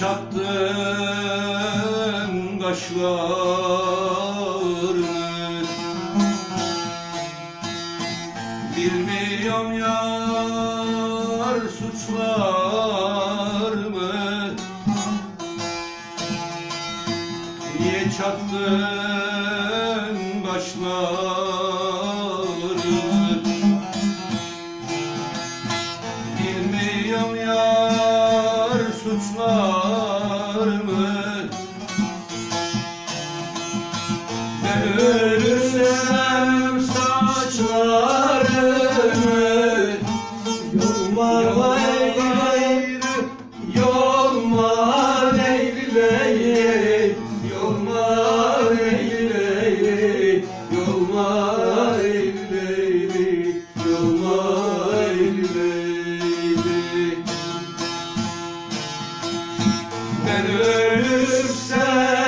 çattın kaşlarını Bilmiyorum yar suçlar mı? Niye çattın kaşlarını Bilmiyorum yar suçlar sen ölürsen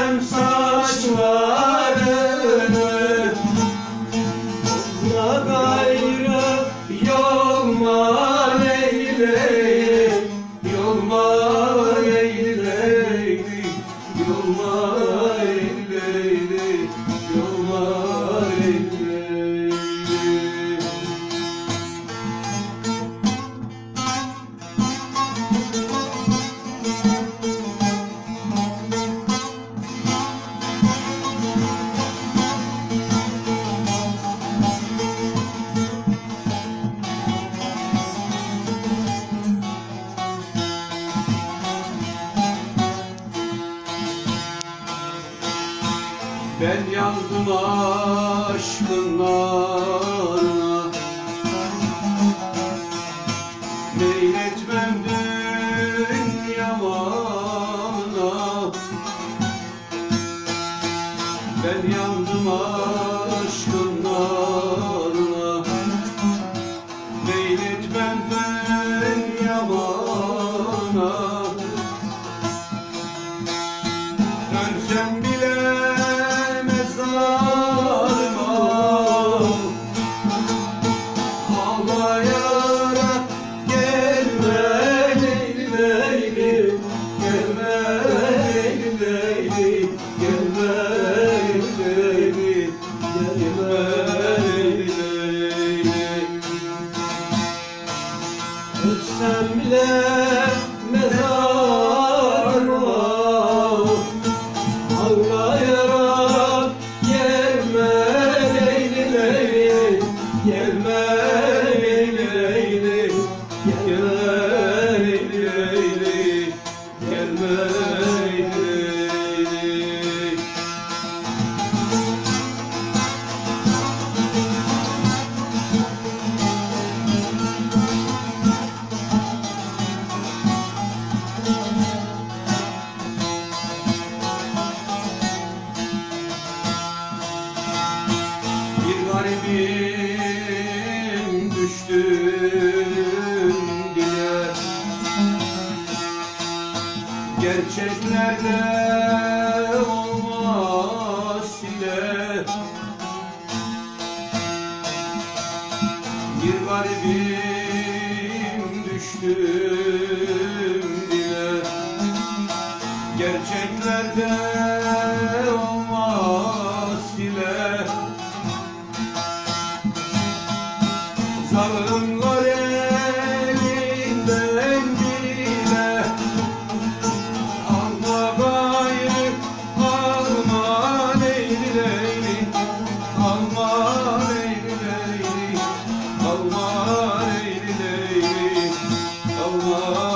Ben yandım aşkın narına Meyletmem dünyamana Ben yandım aşkın narına Gerçeklerde olmaz ile Bir garibim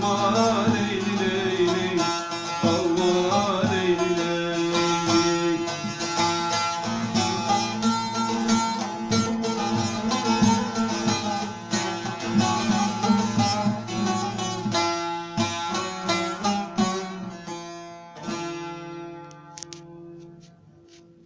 more.